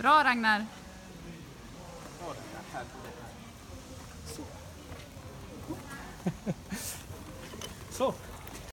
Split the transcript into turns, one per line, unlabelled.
Bra Ragnar!
Så.